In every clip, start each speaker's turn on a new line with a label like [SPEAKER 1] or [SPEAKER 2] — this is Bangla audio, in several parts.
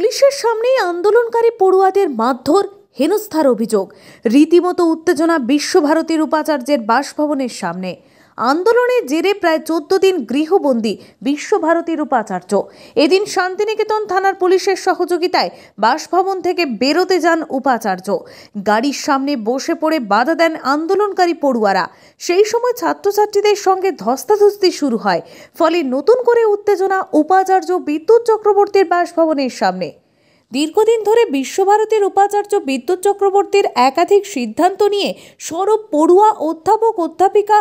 [SPEAKER 1] পুলিশের সামনেই আন্দোলনকারী পড়ুয়াদের মারধর হেনস্থার অভিযোগ। রীতিমতো উত্তেজনা বিশ্বভারতীর উপাচার্যের বাসভবনের সামনে। আন্দোলনের জেরে প্রায় চোদ্দ দিন গৃহবন্দী বিশ্বভারতীর উপাচার্য। এদিন শান্তিনিকেতন থানার পুলিশের সহযোগিতায় বাসভবন থেকে বেরোতে যান উপাচার্য। গাড়ির সামনে বসে পড়ে বাধা দেন আন্দোলনকারী পড়ুয়ারা। সেই সময় ছাত্রছাত্রীদের সঙ্গে ধস্তাধস্তি শুরু হয়। ফলে নতুন করে উত্তেজনা উপাচার্য বিদ্যুৎ চক্রবর্তীর বাসভবনের সামনে। দীর্ঘদিন ধরে বিশ্বভারতীর উপাচার্য বিদ্যুৎ চক্রবর্তীর একাধিক সিদ্ধান্ত নিয়ে সরব পড়ুয়া অধ্যাপক অধ্যাপিকা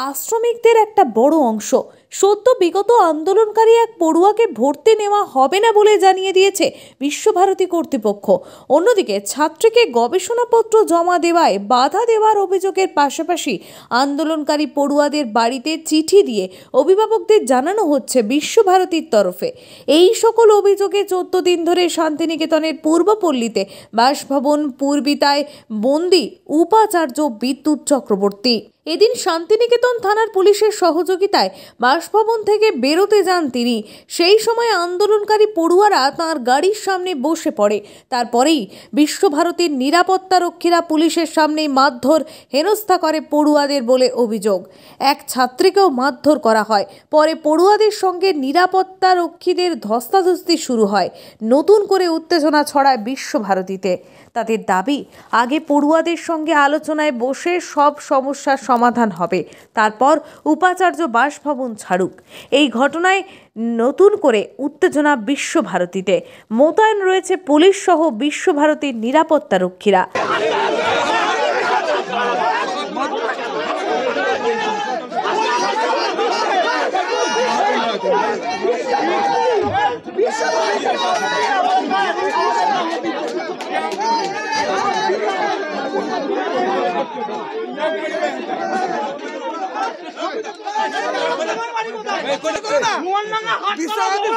[SPEAKER 1] আশ্রমিকদের একটা বড় অংশ। সদ্য বিগত আন্দোলনকারী এক পড়ুয়াকে ভর্তি নেওয়া হবে না বলে জানিয়ে দিয়েছে বিশ্বভারতী কর্তৃপক্ষ। অন্যদিকে ছাত্রীকে গবেষণাপত্র জমা দেওয়ায় বাধা দেওয়ার অভিযোগের পাশাপাশি আন্দোলনকারী পড়ুয়াদের বাড়িতে চিঠি দিয়ে অভিভাবকদের জানানো হচ্ছে বিশ্বভারতীর তরফে। এই সকল অভিযোগে চোদ্দ দিন ধরে শান্তিনিকেতনের পূর্বপল্লীতে বাসভবন, পূর্বিতায় বন্দি উপাচার্য বিদ্যুৎ চক্রবর্তী। এদিন শান্তিনিকেতন থানার পুলিশের সহযোগিতায় বাসভবন থেকে বেরোতে যান তিনি। সেই সময় আন্দোলনকারী পড়ুয়ারা তাঁর গাড়ির সামনে বসে পড়ে। তারপরেই বিশ্বভারতীর নিরাপত্তারক্ষীরা পুলিশের সামনেই মারধর, হেনস্থা করে পড়ুয়াদের বলে অভিযোগ। এক ছাত্রীকেও মারধর করা হয়। পরে পড়ুয়াদের সঙ্গে নিরাপত্তারক্ষীদের ধস্তাধস্তি শুরু হয়। নতুন করে উত্তেজনা ছড়ায় বিশ্বভারতীতে। তাদের দাবি, আগে পড়ুয়াদের সঙ্গে আলোচনায় বসে সব সমস্যার সমাধান হবে। তারপর উপাচার্য বাসভবন ছাড়ুক এই ঘটনায় নতুন করে উত্তেজনা বিশ্বভারতীতে। মোতায়েন রয়েছে পুলিশ সহ বিশ্বভারতীর নিরাপত্তারক্ষীরা।
[SPEAKER 2] বিশ্বভারতী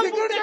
[SPEAKER 2] সিকিউরিটি